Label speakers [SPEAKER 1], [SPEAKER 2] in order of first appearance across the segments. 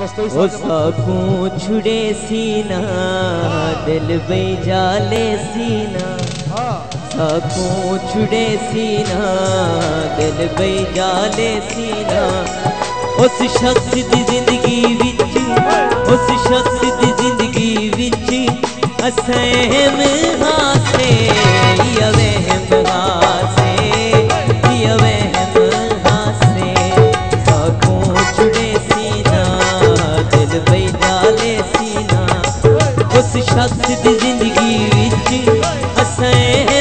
[SPEAKER 1] साकू छुड़े सीना दिल जाले सीना। साकू छुड़े सीना दिल जाले सीना। उस शख्स दी ज़िंदगी बिच उस शख्स की ज़िंदगी बिच असहम हासे उस दी ज़िंदगी हासे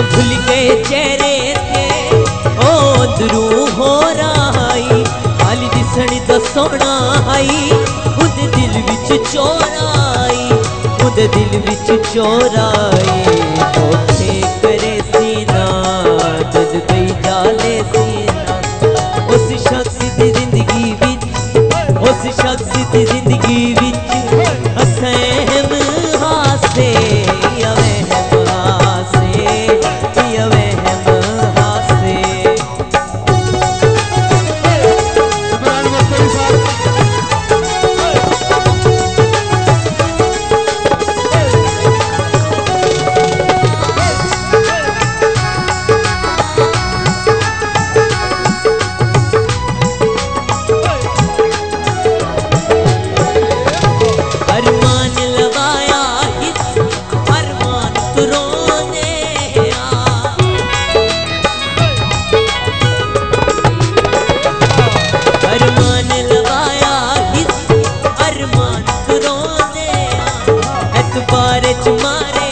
[SPEAKER 1] से भूल गए चेहरे थे ओ दरू हो राई खाली दिसण दा सोना आई खुद दिल विच चोराई, खुद दिल विच चोराई धोखे करे एतबार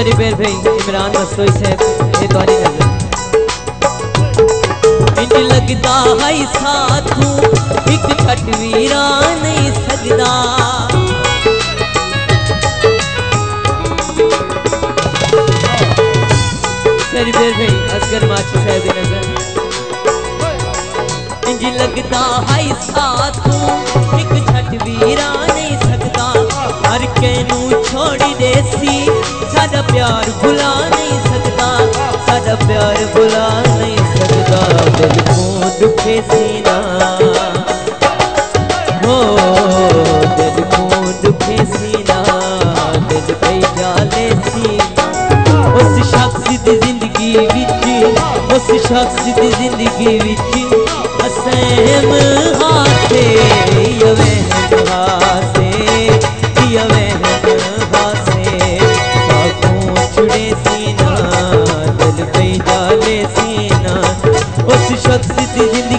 [SPEAKER 1] बेर भाई इमरान मस्तोई साहब, ये तुम्हारी नज़र। इंज लगदा है साथू एक छटवीरा नहीं सकदा बेर भाई असगर माची साहब की नज़र। इंज लगदा है साथू एक छटवीरा नहीं सकदा हर कैनू छोड़ी देसी साਡਾ प्यार भुला नहीं सकता साਡਾ प्यार भुला नहीं सकता। दिल को दुखे सीना, हो, दिल को दुखे सीना, दिल पे जाले सीना। उस शख्स दी ज़िंदगी विच, उस शख्स दी ज़िंदगी विच असहम या सीना दिल